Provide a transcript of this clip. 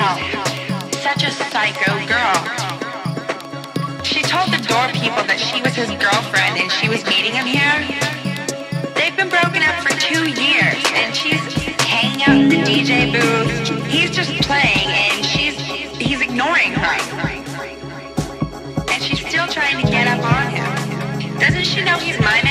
hell? Such a psycho girl. She told the door people that she was his girlfriend and she was meeting him here. They've been broken up for two years and she's hanging out in the DJ booth. He's just playing and she's he's ignoring her. And she's still trying to get up on him. Doesn't she know he's my man?